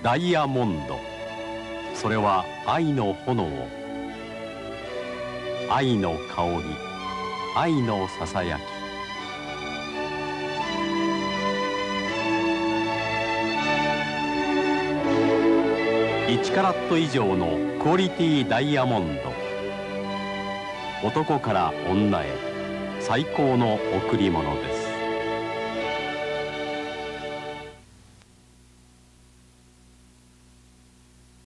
ダイヤモンド。それは愛の炎。愛の香り。愛のささやき。1カラット以上のクオリティダイヤモンド。男から女へ。最高の贈り物です。